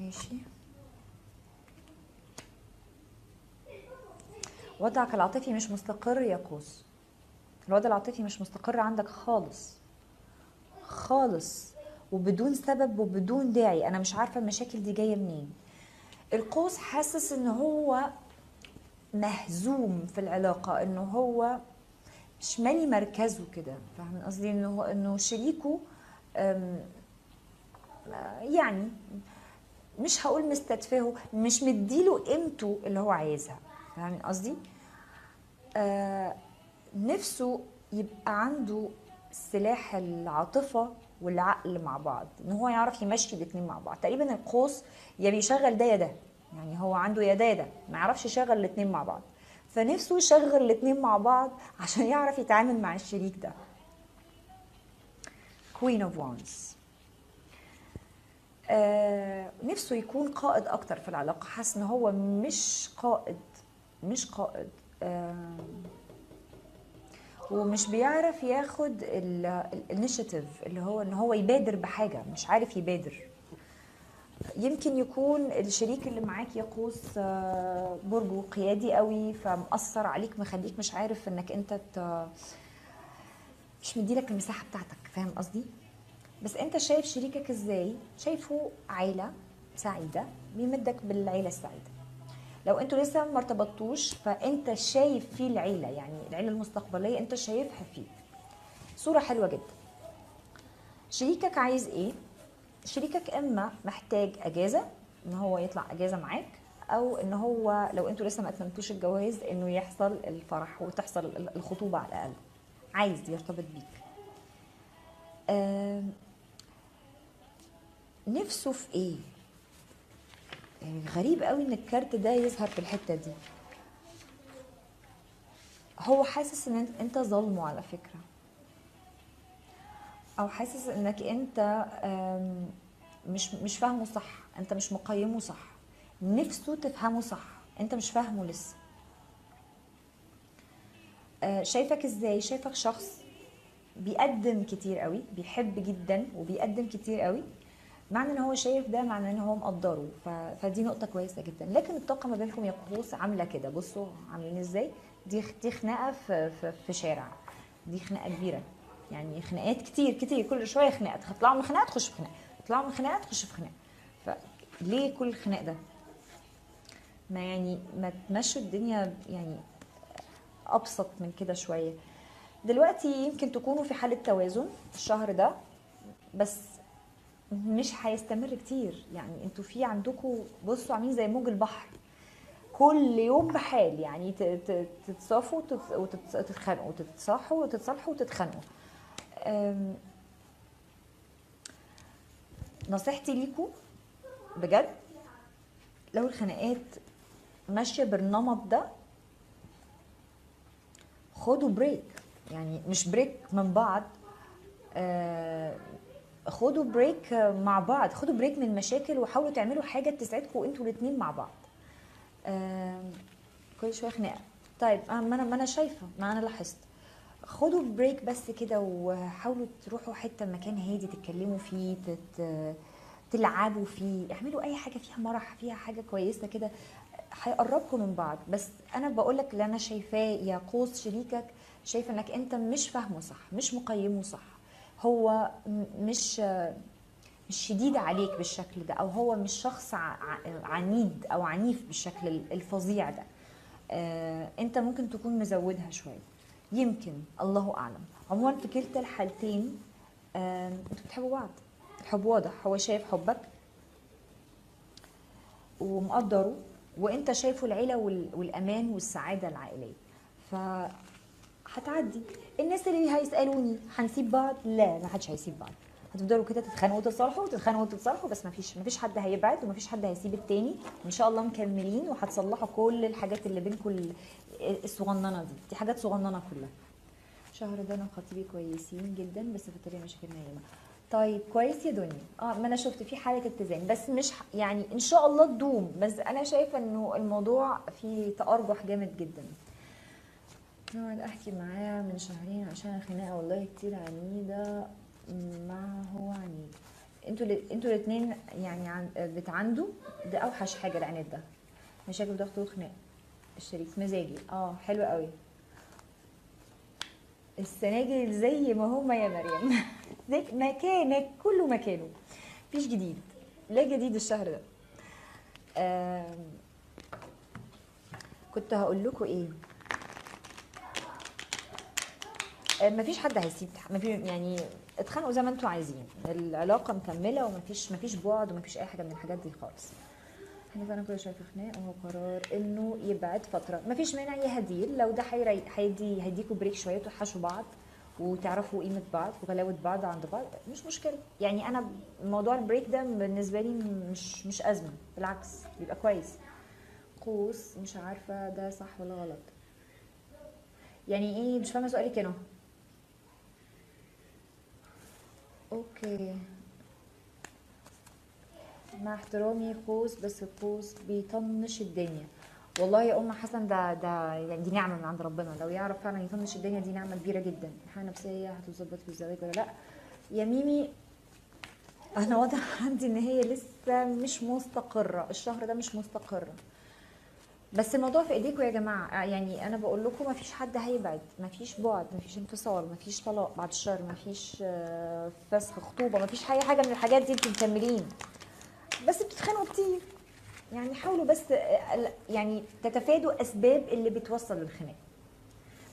ماشي. وضعك العاطفي مش مستقر يا قوس. الوضع العاطفي مش مستقر عندك خالص. خالص. وبدون سبب وبدون داعي. أنا مش عارفة المشاكل دي جاية منين. القوس حاسس إن هو مهزوم في العلاقة. انه هو مش مالي مركزه كده. فاهم قصدي؟ إنه إنه شريكه يعني مش هقول مستتفهه مش مديله قيمته اللي هو عايزها. فاهم قصدي؟ آه نفسه يبقى عنده سلاح العاطفة والعقل مع بعض إن هو يعرف يمشي الاتنين مع بعض. تقريبا القوس يا بيشغل ده يا ده يعني هو عنده يا ده يا ده ما يعرفش يشغل الاتنين مع بعض. فنفسه يشغل الاتنين مع بعض عشان يعرف يتعامل مع الشريك ده. Queen of Wands. نفسه يكون قائد أكتر في العلاقة. حاسس إن هو مش قائد مش قائد آه ومش بيعرف ياخد الانيشيتيف اللي هو إن هو يبادر بحاجة مش عارف يبادر. يمكن يكون الشريك اللي معاك يقوس آه، برجه قيادي قوي فمأثر عليك مخليك مش عارف إنك أنت. مش مديلك المساحة بتاعتك. فاهم قصدي؟ بس انت شايف شريكك إزاي؟ شايفه عيلة سعيدة؟ بيمدك بالعيلة السعيدة؟ لو أنتوا لسه ما ارتبطتوش فانت شايف فيه العيلة يعني العيلة المستقبلية انت شايفها فيه. صورة حلوة جدا. شريكك عايز إيه؟ شريكك اما محتاج اجازة ان هو يطلع اجازة معاك أو ان هو لو أنتوا لسه ما اتممتوش الجواز انه يحصل الفرح وتحصل ال- الخطوبة على الأقل. عايز يرتبط بيك. نفسه في إيه؟ يعني غريب قوي إن الكارت ده يظهر في الحتة دي. هو حاسس إن أنت- ظالمه على فكرة. أو حاسس إنك أنت مش مش فاهمه صح. أنت مش مقيمه صح. نفسه تفهمه صح. أنت مش فاهمه لسه. آه، شايفك إزاي؟ شايفك شخص بيقدم كتير قوي بيحب جدا وبيقدم كتير قوي. معنى إن هو شايف ده معنى إن هو مقدره. ف... فدي نقطة كويسة جدا. لكن الطاقة ما بينكم يا قوس عاملة كده. بصوا عاملين إزاي؟ دي دي خناقة في في, في شارع. دي خناقة كبيرة. يعني خناقات كتير كتير. كل شوية خناقات تطلعوا من خناقة تخش في خناقة. تطلعوا من خناقة تخش في خناقة. فليه كل الخناق ده؟ ما يعني ما تمشوا الدنيا يعني أبسط من كده شوية. دلوقتي يمكن تكونوا في حالة توازن الشهر ده بس مش هيستمر كتير. يعني أنتوا في عندكم بصوا عاملين زي موج البحر. كل يوم بحال يعني تتصافوا وتت- وتت- وتتخانقوا وتتصاحوا وتتصالحوا وتتخانقوا. نصيحتي ليكم بجد لو الخناقات ماشية بالنمط ده خدوا break يعني مش break من بعض. آه، خدوا break مع بعض. خدوا break من المشاكل وحاولوا تعملوا حاجة تسعدكم أنتوا الاثنين مع بعض. كل شوية خناقة. طيب آه، ما أنا ما أنا شايفة ما أنا لاحظت. خدوا break بس كده وحاولوا تروحوا حتة مكان هادي تتكلموا فيه تت... تلعبوا فيه اعملوا أي حاجة فيها مرح فيها حاجة كويسة كده. هيقربكم من بعض. بس أنا بقول لك اللي أنا شايفاه يا قوس شريكك شايفه إنك أنت مش فاهمه صح مش مقيمه صح. هو مش مش شديد عليك بالشكل ده أو هو مش شخص عنيد أو عنيف بالشكل ال- الفظيع ده. آه، أنت ممكن تكون مزودها شوية. يمكن الله أعلم. عموما في كلتا الحالتين آم، أنتوا بتحبوا بعض. الحب واضح. هو شايف حبك ومقدره وأنت شايفه العيلة وال- والأمان والسعادة العائلية. ف هتعدي الناس اللي هيسألوني هنسيب بعض؟ لا ما حدش هيسيب بعض. هتفضلوا كده تتخانقوا وتتصالحوا وتتخانقوا وتتصالحوا بس ما فيش ما فيش حد هيبعد وما فيش حد هيسيب التاني. وإن شاء الله مكملين وهتصلحوا كل الحاجات اللي بينكم ال- الصغننة دي. دي حاجات صغننة كلها. الشهر ده أنا وخطيبي كويسين جدا بس في الطريق مشاكلنا ياما. طيب كويس يا دنيا. آه ما أنا شفت في حالة اتزان بس مش يعني إن شاء الله تدوم. بس أنا شايفة إنه الموضوع فيه تأرجح جامد جدا. نقعد أحكي معاه من شهرين عشان الخناقه والله كتير عنيدة ما هو عنيد. أنتوا ال- أنتوا الاثنين يعني عن بتعندوا ده أوحش حاجة العناد ده. مشاكل ضغط وخناق. الشريك مزاجي. آه حلو قوي. السناجل زي ما هما يا مريم. مكانك كله مكانه. مفيش جديد. لا جديد الشهر ده. آم، كنت هقول لكم إيه آه، مفيش حد هيسيب يعني اتخانقوا زي ما أنتوا عايزين. العلاقة مكملة ومفيش مفيش بعد ومفيش أي حاجة من الحاجات دي خالص. إحنا فعلا كل شوية في خناق وهو قرار إنه يبعد فترة. مفيش مانع يهديه لو ده هيدي هيديكوا break شوية وتوحشوا بعض وتعرفوا قيمة بعض وغلاوة بعض عند بعض مش مشكلة. يعني أنا موضوع ال break ده بالنسبة لي مش مش أزمة. بالعكس بيبقى كويس. قوس مش عارفة ده صح ولا غلط. يعني إيه؟ مش فاهمة سؤالك هنا okay مع احترامي قوس بس القوس بيطنش الدنيا والله يا ام حسن ده ده يعني دي نعمه من عند ربنا. لو يعرف فعلا يطنش الدنيا دي نعمه كبيره جدا. الحاله النفسيه هتظبط في الزواج ولا لا. يا ميمي أنا واضح عندي ان هي لسه مش مستقره الشهر ده مش مستقره بس الموضوع في ايديكم يا جماعة. يعني أنا بقول لكم ما فيش حد هيبعد ما فيش بعد ما فيش انفصال ما فيش طلاق بعد الشهر ما فيش آه، فسخ خطوبة ما فيش أي حاجة من الحاجات دي أنتوا مكملين. بس بتتخانقوا كتير. يعني حاولوا بس آه، يعني تتفادوا أسباب اللي بتوصل للخناق.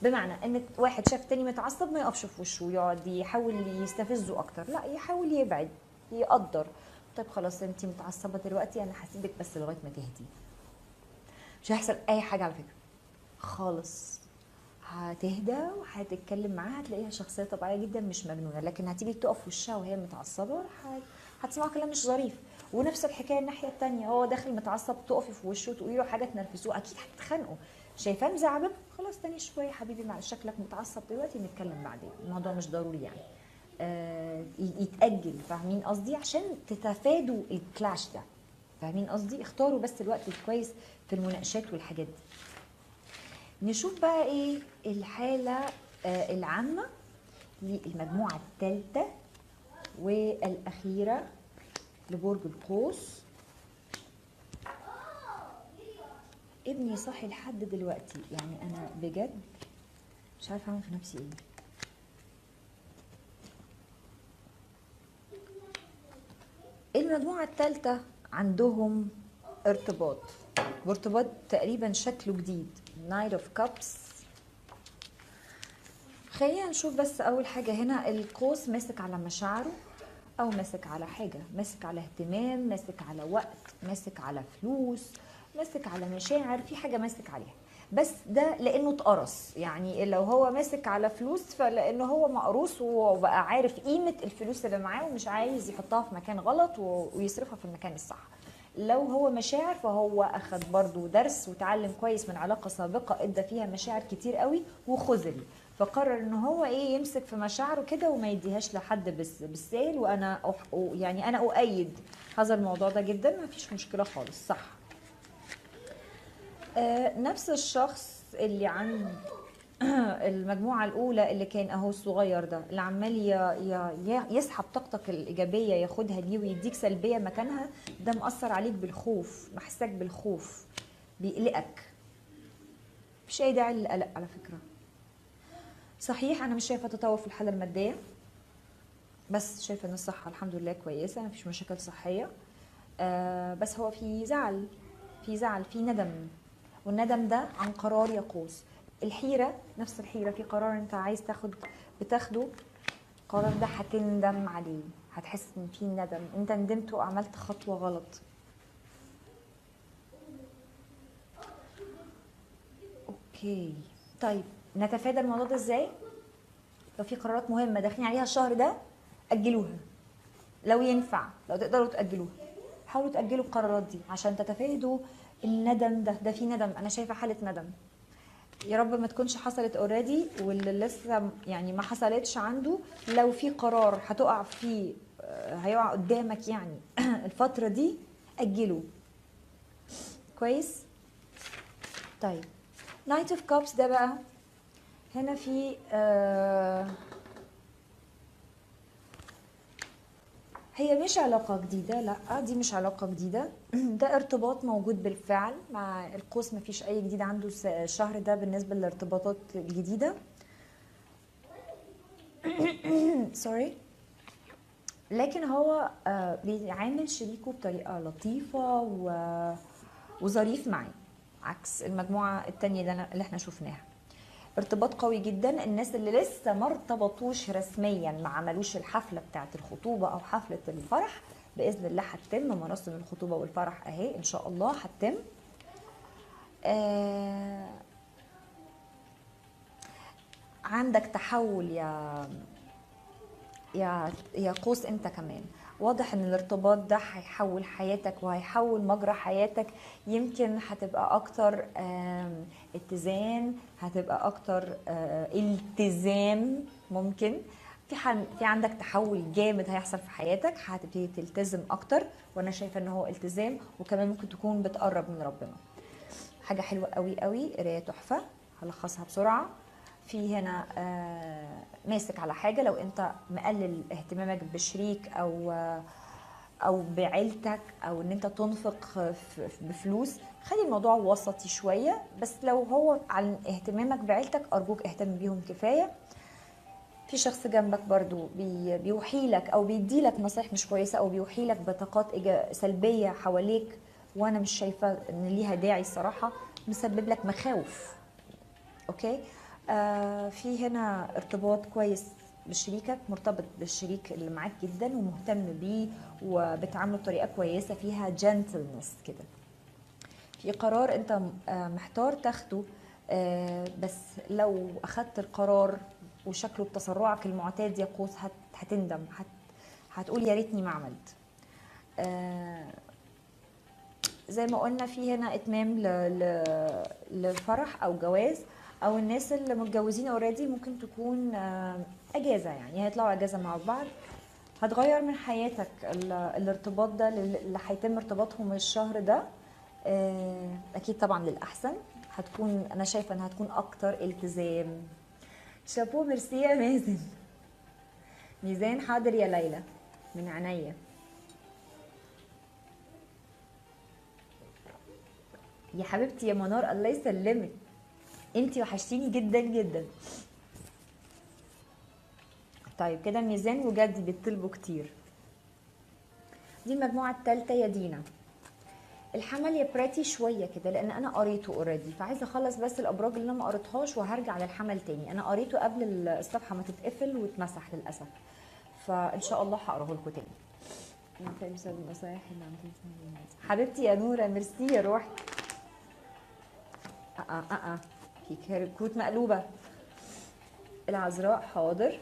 بمعنى ان واحد شاف تاني متعصب ما يقفش في وشه ويقعد يحاول يستفزه أكتر. لا يحاول يبعد يقدر. طيب خلاص انت متعصبة دلوقتي أنا هسيبك بس لغاية ما تهدي. مش هيحصل أي حاجة على فكرة. خالص. هتهدى وهتتكلم معاها هتلاقيها شخصية طبيعية جدا مش مجنونة. لكن هتيجي تقف في وشها وهي متعصبة هت- هتسمع كلام مش ظريف. ونفس الحكاية الناحية التانية. هو داخل متعصب تقفي في وشه وتقولي له حاجة تنرفزوه. أكيد هتتخانقوا. شايفاه مزعبب خلاص تاني شوية حبيبي مع شكلك متعصب دلوقتي نتكلم بعدين. الموضوع مش ضروري يعني. آه يتأجل فاهمين قصدي؟ عشان تتفادوا الكلاش ده. فاهمين قصدي؟ اختاروا بس الوقت الكويس في المناقشات والحاجات دي. نشوف بقى إيه الحالة آه العامة للمجموعة الثالثه والأخيرة لبرج القوس. ابني صاحي لحد دلوقتي. يعني أنا بجد مش عارفة أعمل في نفسي إيه. المجموعة الثالثة عندهم ارتباط. وارتباط تقريبا شكله جديد. Knight of Cups. خلينا نشوف بس أول حاجة هنا. القوس ماسك على مشاعره أو ماسك على حاجة. ماسك على اهتمام ماسك على وقت ماسك على فلوس ماسك على مشاعر. في حاجة ماسك عليها. بس ده لأنه اتقرص. يعني لو هو ماسك على فلوس فلأنه هو مقروص وبقى عارف قيمة الفلوس اللي معاه ومش عايز يحطها في مكان غلط ويصرفها في المكان الصح. لو هو مشاعر فهو اخد برضو درس وتعلم كويس من علاقة سابقة إدى فيها مشاعر كتير قوي وخذل. فقرر ان هو إيه يمسك في مشاعره كده وما يديهاش لحد بس بالسهل وأنا أح... يعني أنا أؤيد. هذا الموضوع ده جدا ما فيش مشكلة خالص. صح. نفس الشخص اللي عند المجموعة الأولى اللي كان أهو الصغير ده اللي عمال يسحب طاقتك الإيجابية ياخدها دي ويديك سلبية مكانها ده مأثر عليك بالخوف محسك بالخوف بيقلقك. مفيش أي داعي للقلق على فكرة. صحيح أنا مش شايفة تطور في الحالة المادية بس شايفة إن الصحة الحمد لله كويسة مفيش مشاكل صحية. آه بس هو في زعل في زعل في ندم. والندم ده عن قرار يقوس. الحيرة نفس الحيرة في قرار انت عايز تاخد بتاخده القرار ده هتندم عليه. هتحس إن في ندم. انت ندمت وعملت خطوة غلط. أوكي. طيب نتفادى الموضوع ده إزاي؟ لو في قرارات مهمة داخلين عليها الشهر ده أجلوها. لو ينفع لو تقدروا تأجلوها. حاولوا تأجلوا القرارات دي عشان تتفادوا الندم ده ده في ندم. أنا شايفة حالة ندم. يا رب ما تكونش حصلت already واللي لسه يعني ما حصلتش عنده لو في قرار هتقع فيه آه، هيقع قدامك يعني الفترة دي أجله. كويس؟ طيب. Knight of Cups ده بقى. هنا في آه هي مش علاقة جديدة لا دي مش علاقة جديدة. ده ارتباط موجود بالفعل مع القوس مفيش أي جديد عنده الشهر ده بالنسبة للارتباطات الجديدة سوري لكن هو آه، بيعامل شريكه بطريقة لطيفة و... وظريف معاه عكس المجموعة التانية اللي إحنا شفناها. ارتباط قوي جدا. الناس اللي لسه ما ارتبطوش رسميا ما عملوش الحفلة بتاعة الخطوبة أو حفلة الفرح بإذن الله هتتم. مراسم الخطوبة والفرح أهي إن شاء الله هتتم. آه عندك تحول يا يا يا قوس أنت كمان. واضح إن الارتباط ده هيحول حياتك وهيحول مجرى حياتك. يمكن هتبقى أكتر اتزان هتبقى أكتر آه، التزام ممكن. في في عندك تحول جامد هيحصل في حياتك هتبتدي تلتزم أكتر وأنا شايفة إن هو التزام وكمان ممكن تكون بتقرب من ربنا. حاجة حلوة قوي قوي قراية تحفة هلخصها بسرعة. في هنا آه، ماسك على حاجة. لو انت مقلل اهتمامك بشريك أو أو بعيلتك أو إن انت تنفق بفلوس خلي الموضوع وسطي شوية. بس لو هو عن اهتمامك بعيلتك أرجوك اهتم بيهم كفاية. في شخص جنبك برضو بي بيوحي لك أو بيدي لك نصايح مش كويسة أو بيوحي لك بطاقات سلبية حواليك وأنا مش شايفة إن ليها داعي الصراحة مسبب لك مخاوف. أوكي؟ في هنا ارتباط كويس بشريكك مرتبط بالشريك اللي معاك جدا ومهتم بيه وبتعامله بطريقة كويسة فيها جنتلنس كده في قرار انت آه، محتار تاخده آه، بس لو أخدت القرار وشكله بتسرعك المعتاد يا قوس هت- هتندم هت هتقول يا ريتني ما عملت آه، زي ما قلنا في هنا إتمام. لفرح أو جواز أو الناس اللي متجوزين اوريدي ممكن تكون آه، أجازة يعني هيطلعوا أجازة مع بعض. هتغير من حياتك ال... الارتباط ده لل- اللي هيتم ارتباطهم الشهر ده آه، أكيد طبعا للأحسن. هتكون أنا شايفة إنها هتكون أكتر التزام. شابو ميرسي يا مازن. ميزان حاضر يا ليلى. من عينيا. يا حبيبتي يا منار الله يسلمك. انتي وحشتيني جدا جدا. طيب كده ميزان وجدي بيطلبوا كتير. دي المجموعة التالتة يا دينا. الحمل يا براتي شوية كده لأن أنا قريته already فعايزة أخلص بس الأبراج اللي أنا ما قريتهاش وهرجع للحمل تاني. أنا قريته قبل الصفحة ما تتقفل وتمسح للأسف. فإن شاء الله هقراه لكم تاني. انت. حبيبتي يا نورة ميرسي يا روحي. آه آه آه. في كروت مقلوبة. العذراء حاضر.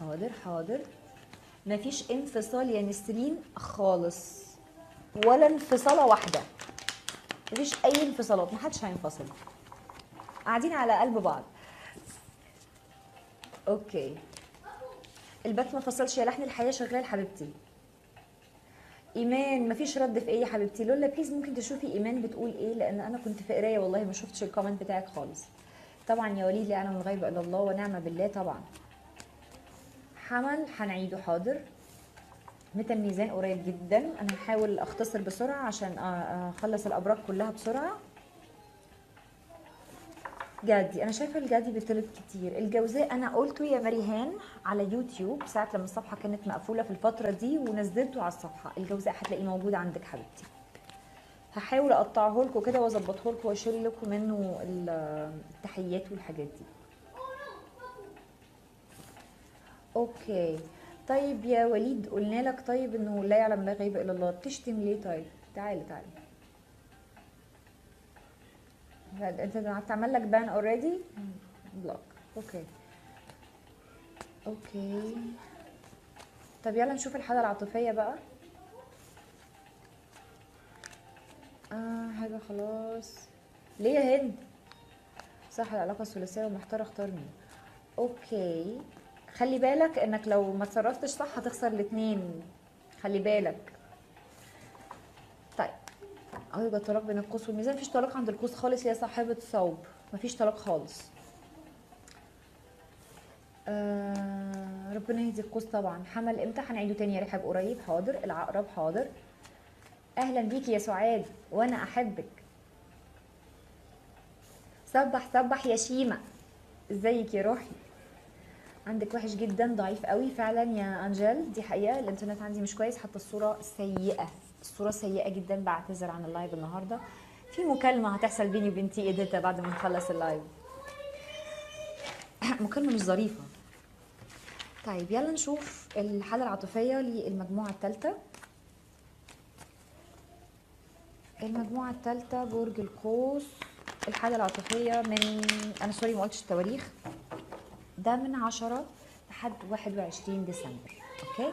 حاضر حاضر. مفيش انفصال يا نسرين خالص. ولا انفصالة واحدة. مفيش أي انفصالات محدش هينفصل. قاعدين على قلب بعض. okay. البث ما فصلش يا لحن الحياة شغال حبيبتي. إيمان مفيش رد في إيه يا حبيبتي. لولا please ممكن تشوفي إيمان بتقول إيه لأن أنا كنت في قراية والله ما شفتش ال comment بتاعك خالص. طبعا يا وليد لا اعلم الغيب إلا الله ونعم بالله طبعا. حمل هنعيده حاضر. متى الميزان؟ قريب جدا. أنا هحاول أختصر بسرعة عشان أخلص الأبراج كلها بسرعة. جدي. أنا شايفة الجدي بيطلب كتير. الجوزاء أنا قلته يا مريهان على يوتيوب ساعة لما الصفحة كانت مقفولة في الفترة دي ونزلته على الصفحة. الجوزاء هتلاقيه موجود عندك حبيبتي. هحاول أقطعه لكم كده وأظبطه لكم واشيل لكم منه ال- التحيات والحاجات دي. أوكي. طيب يا وليد قلنا لك طيب إنه لا يعلم لا غيب إلا الله. بتشتم ليه طيب؟ تعالى تعالى انت هتعمل لك ban already block okay. Okay. طب يلا نشوف الحالة العاطفية بقى. آه حاجة خلاص. ليه يا هند؟ صح العلاقة الثلاثية ومحتار اختار مين؟ Okay. خلي بالك انك لو ما تصرفتش صح هتخسر الاتنين. خلي بالك. اهو يبقى الطلاق بين القوس والميزان. مفيش طلاق عند القوس خالص يا صاحبة ثوب مفيش طلاق خالص. آه ربنا يهدي القوس طبعا. حمل إمتى؟ هنعيده تاني يا رحاب. قريب حاضر. العقرب حاضر. أهلا بيكي يا سعاد وأنا أحبك. صبح صبح يا شيماء إزيك يا روحي؟ عندك وحش جدا ضعيف قوي فعلا يا أنجل. دي حقيقة. الإنترنت عندي مش كويس حتى الصورة سيئة. الصورة سيئة جدا بعتذر عن ال live النهارده. في مكالمة هتحصل بيني وبين TE Data بعد ما نخلص ال live. مكالمة مش ظريفة. طيب يلا نشوف الحالة العاطفية للمجموعة الثالثه المجموعة الثالثه برج القوس. الحالة العاطفية من أنا sorry ما قلتش التواريخ. ده من 10 لحد 21 ديسمبر. أوكي؟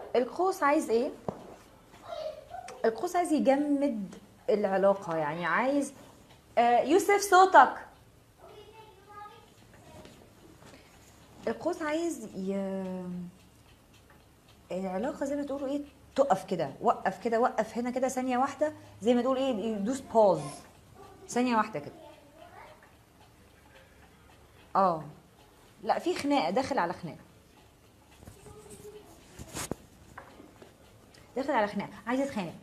القوس عايز إيه؟ القوس عايز يجمد العلاقة يعني عايز آه يوسف صوتك. القوس عايز ي... العلاقة زي ما تقولوا إيه تقف كده وقف كده وقف هنا كده ثانية واحدة زي ما تقول إيه يدوس باوز ثانية واحدة كده. آه. لا في خناقة داخل على خناقة. داخل على خناقة عايز يتخانق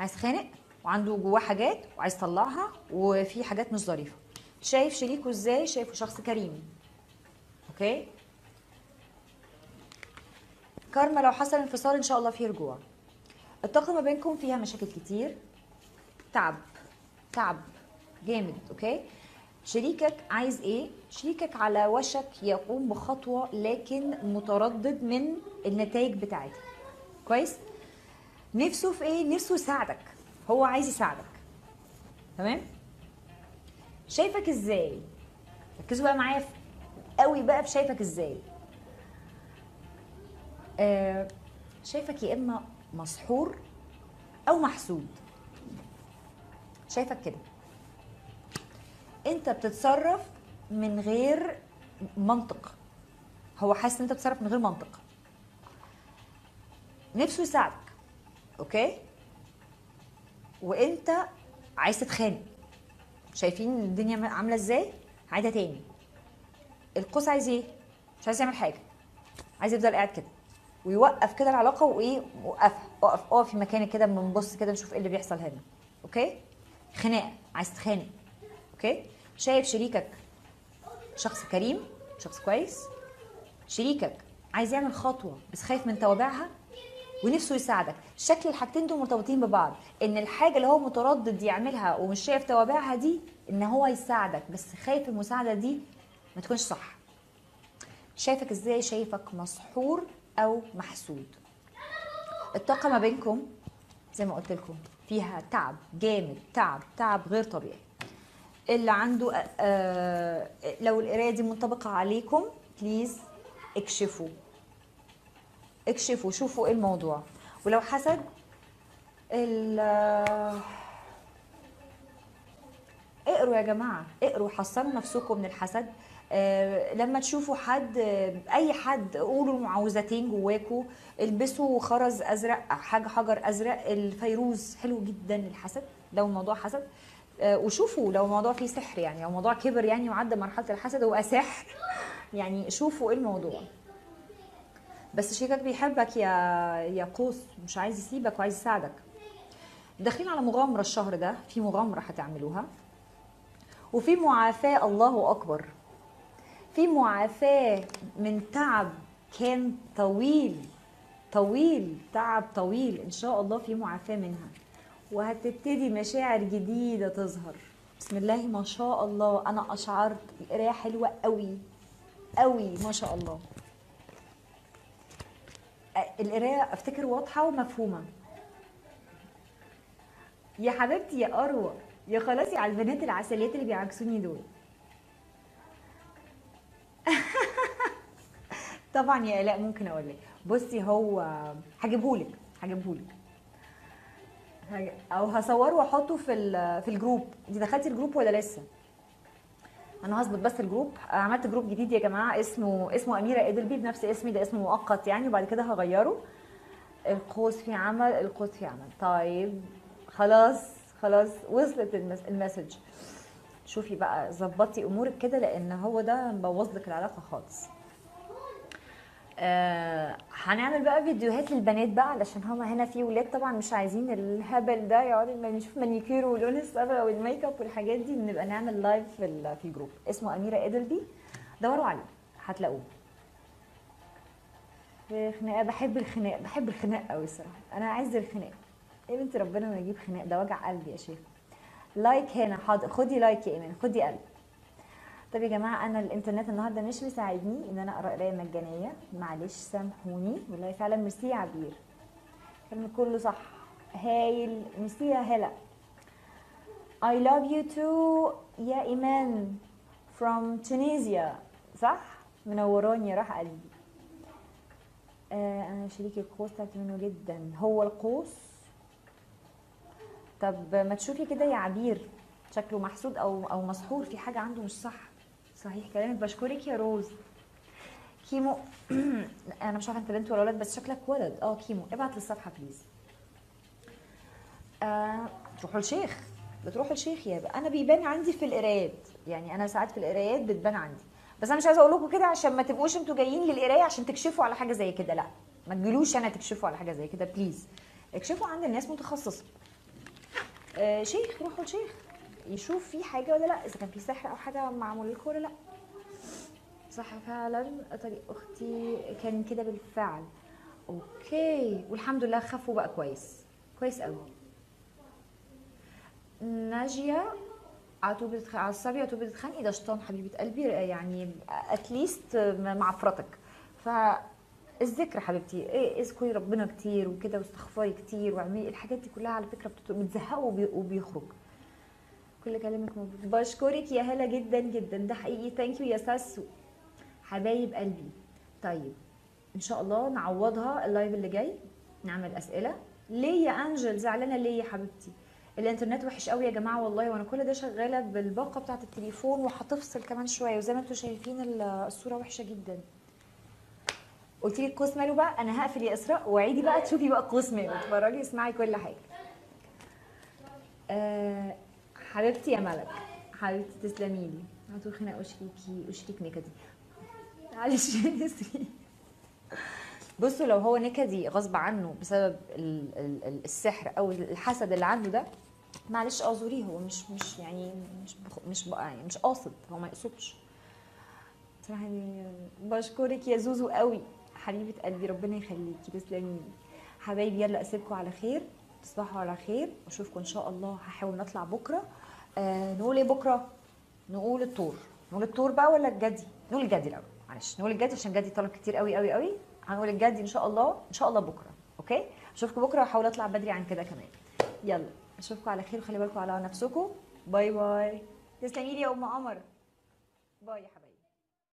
عايز يتخانق وعنده جواه حاجات وعايز يطلعها وفي حاجات مش ظريفة. شايف شريكه إزاي؟ شايفه شخص كريم Okay؟ كارما لو حصل انفصال إن شاء الله في رجوع. الطاقة ما بينكم فيها مشاكل كتير. تعب تعب جامد okay؟ شريكك عايز إيه؟ شريكك على وشك يقوم بخطوة لكن متردد من النتائج بتاعتها. كويس؟ نفسه في إيه؟ نفسه يساعدك. هو عايز يساعدك. تمام؟ شايفك إزاي؟ ركزوا بقى معايا قوي بقى في شايفك إزاي. آه، شايفك يا إما مسحور أو محسود. شايفك كده. أنت بتتصرف من غير منطق. هو حاسس إن أنت بتتصرف من غير منطق. نفسه يساعدك. أوكي؟ وإنت عايز تتخانق. شايفين الدنيا عاملة إزاي؟ عايزه تاني. القوس عايز إيه؟ مش عايز يعمل حاجة. عايز يفضل قاعد كده. ويوقف كده العلاقة وإيه؟ وقفها. اقف اقف في مكانك كده بنبص كده نشوف إيه اللي بيحصل هنا. Okay؟ خناقه عايز تتخانق. Okay؟ شايف شريكك شخص كريم شخص كويس؟ شريكك عايز يعمل خطوة بس خايف من توابعها؟ ونفسه يساعدك. شكل الحاجتين دول مرتبطين ببعض. إن الحاجة اللي هو متردد يعملها ومش شايف توابعها دي إن هو يساعدك بس خايف المساعدة دي ما تكونش صح. شايفك إزاي؟ شايفك مسحور أو محسود. الطاقة ما بينكم زي ما قلت لكم فيها تعب جامد تعب تعب غير طبيعي. اللي عنده آه، آه، لو القراية دي منطبقة عليكم بليز اكشفوا. اكشفوا شوفوا إيه الموضوع. ولو حسد ال اقروا يا جماعة اقروا حصنوا نفسكم من الحسد. آه لما تشوفوا حد أي حد قولوا معوذتين جواكوا البسوا خرز أزرق حاجة حجر أزرق الفيروز حلو جدا للحسد لو الموضوع حسد. آه وشوفوا لو الموضوع فيه سحر يعني لو الموضوع كبر يعني وعدى مرحلة الحسد وبقى سحر يعني شوفوا إيه الموضوع. بس شريكك بيحبك يا يا قوس مش عايز يسيبك وعايز يساعدك. داخلين على مغامرة الشهر ده في مغامرة هتعملوها. وفي معافاة الله أكبر. في معافاة من تعب كان طويل طويل تعب طويل. إن شاء الله في معافاة منها. وهتبتدي مشاعر جديدة تظهر. بسم الله ما شاء الله. أنا أشعرت القرايه حلوة قوي قوي ما شاء الله. القراية أفتكر واضحة ومفهومة. يا حبيبتي يا أروى يا خلاصي على البنات العسليات اللي بيعكسوني دول. طبعا يا إلاء ممكن أقول لك. بصي هو هجيبهولك هجيبهولك. هج- أو هصوره وأحطه في في ال group. انت دخلتي ال group ولا لسه؟ أنا هظبط بس ال group. عملت group جديد يا جماعة اسمه اسمه أميرة ادلبي بنفس اسمي ده اسم مؤقت يعني وبعد كده هغيره. القوس في عمل القوس في عمل. طيب خلاص خلاص وصلت ال mess... ال message. شوفي بقى ظبطي أمورك كده لأن هو ده مبوظ لك العلاقة خالص. آه هنعمل بقى فيديوهات للبنات بقى علشان هما هنا في ولاد طبعا مش عايزين الهبل ده يقعدوا نشوف مانيكير ولون الصبغه وال make up والحاجات دي. نبقى نعمل live في في ال group اسمه أميرة إدلبي. دوروا عليه. هتلاقوه. خناقة. بحب الخناق. بحب الخناق قوي الصراحة. أنا عايز الخناق. يا بنتي ربنا ما يجيب خناق. ده وجع قلبي يا شيخ. Like هنا. حاضر. خدي like يا إيمان. خدي قلب. طب يا جماعة أنا الإنترنت النهارده مش مساعدني إن أنا أقرأ قراية مجانية. معلش سامحوني. والله فعلا ميرسي يا عبير. كلام كله صح. هايل. ميرسي يا هلا. I love you too. يا إيمان. From Tunisia. صح؟ منوراني يا روح قلبي. آه أنا شريك القوس تعبت منه جدا. هو القوس. طب ما تشوفي كده يا عبير. شكله محسود أو أو مسحور. في حاجة عنده مش صح. صحيح كلامك. بشكرك يا روز. كيمو أنا مش عارفة أنت بنت ولا ولد بس شكلك ولد. آه كيمو ابعت للصفحة please آه تروحوا الشيخ بتروحوا الشيخ يا بقى أنا بيبان عندي في القرايات. يعني أنا ساعات في القرايات بتبان عندي. بس أنا مش عايزة أقول لكم كده عشان ما تبقوش أنتوا جايين للقراية عشان تكشفوا على حاجة زي كده. لا ما تجيلوش أنا تكشفوا على حاجة زي كده بليز اكشفوا عند الناس متخصصة. آه شيخ روحوا الشيخ يشوف في حاجة ولا لأ إذا كان في سحر أو حاجة معمول لكم ولا لأ. صح فعلا. طريق أختي كان كده بالفعل. أوكي. والحمد لله خفوا بقى كويس. كويس قوي ناجية عطوبة بتتخ... عصبي عطوبة بتتخانقي ده شيطان حبيبة قلبي. يعني اتليست معفرتك فالذكر حبيبتي. إيه اذكري ربنا كتير وكده واستغفري كتير واعملي الحاجات دي كلها على فكرة وبي... وبيخرج. كل كلامك مظبوط بشكرك يا هلا جدا جدا. ده حقيقي. ثانك يو يا ساسو. حبايب قلبي. طيب إن شاء الله نعوضها اللايف اللي جاي. نعمل أسئلة. ليه يا أنجل؟ زعلانة ليه يا حبيبتي؟ الإنترنت وحش قوي يا جماعة والله وأنا كل ده شغالة بالباقة بتاعة التليفون وهتفصل كمان شوية. وزي ما أنتم شايفين ال- الصورة وحشة جدا. قلت لي القوس ماله بقى؟ أنا هقفل يا إسراء وعيدي بقى تشوفي بقى القوس ماله. اتفرجي اسمعي كل حاجة. أه حبيبتي يا ملك. حبيبتي تسلمي لي هاتوا خناق اشريكي اشريك نكدي معلش. يا نسرين بصوا لو هو نكدي غصب عنه بسبب ال- ال- ال- السحر أو الحسد اللي عنده ده معلش اعذريه. هو مش مش يعني مش بخ- مش بقى يعني مش قاصد. هو ما يقصدش. صراحة يعني بشكرك يا زوزو قوي. حبيبة قلبي ربنا يخليكي. تسلمي. لي حبايبي يلا أسيبكم على خير. تصبحوا على خير. واشوفكم إن شاء الله. هحاول نطلع بكرة. آه نقول إيه بكرة؟ نقول الطور. نقول الطور بقى ولا الجدي؟ نقول الجدي الأول. معلش. نقول الجدي عشان الجدي طلب كتير قوي قوي قوي. هنقول الجدي إن شاء الله. إن شاء الله بكرة. Okay؟ أشوفكم بكرة. وأحاول أطلع بدري عن كده كمان. يلا. أشوفكم على خير وخلي بالكم على نفسكم. Bye bye. تسلمي لي يا أم قمر bye يا